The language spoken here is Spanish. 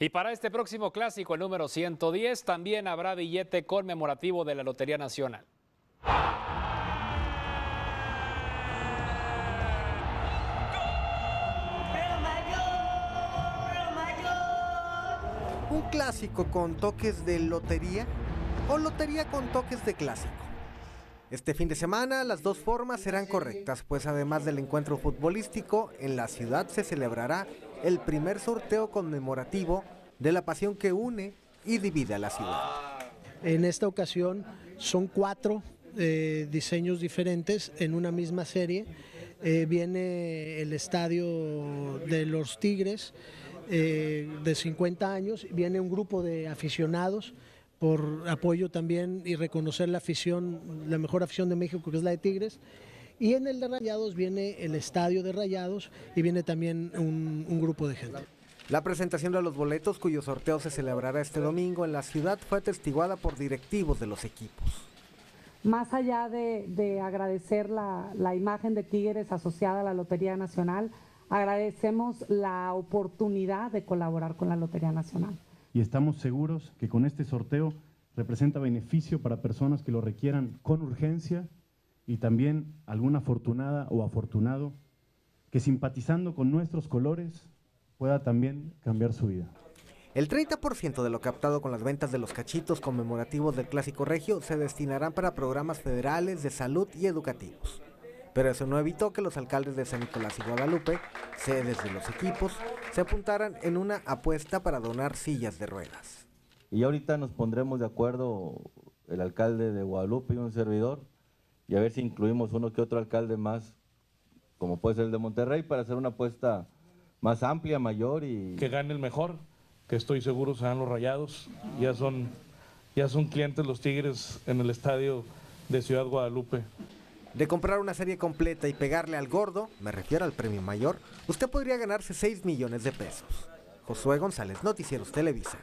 Y para este próximo clásico, el número 110, también habrá billete conmemorativo de la Lotería Nacional. Un clásico con toques de lotería o lotería con toques de clásico. Este fin de semana las dos formas serán correctas, pues además del encuentro futbolístico, en la ciudad se celebrará el primer sorteo conmemorativo de la pasión que une y divide a la ciudad. En esta ocasión son cuatro eh, diseños diferentes en una misma serie. Eh, viene el estadio de los Tigres eh, de 50 años, viene un grupo de aficionados por apoyo también y reconocer la afición, la mejor afición de México que es la de Tigres. Y en el de Rayados viene el estadio de Rayados y viene también un, un grupo de gente. La presentación de los boletos, cuyo sorteo se celebrará este domingo en la ciudad, fue atestiguada por directivos de los equipos. Más allá de, de agradecer la, la imagen de Tigres asociada a la Lotería Nacional, agradecemos la oportunidad de colaborar con la Lotería Nacional. Y estamos seguros que con este sorteo representa beneficio para personas que lo requieran con urgencia y también alguna afortunada o afortunado que simpatizando con nuestros colores pueda también cambiar su vida. El 30% de lo captado con las ventas de los cachitos conmemorativos del Clásico Regio se destinarán para programas federales de salud y educativos. Pero eso no evitó que los alcaldes de San Nicolás y Guadalupe, sedes de los equipos, se apuntaran en una apuesta para donar sillas de ruedas. Y ahorita nos pondremos de acuerdo el alcalde de Guadalupe y un servidor, y a ver si incluimos uno que otro alcalde más, como puede ser el de Monterrey, para hacer una apuesta más amplia, mayor y... Que gane el mejor, que estoy seguro serán los rayados. Ya son, ya son clientes los Tigres en el estadio de Ciudad Guadalupe. De comprar una serie completa y pegarle al gordo, me refiero al premio mayor, usted podría ganarse 6 millones de pesos. Josué González, Noticieros Televisa.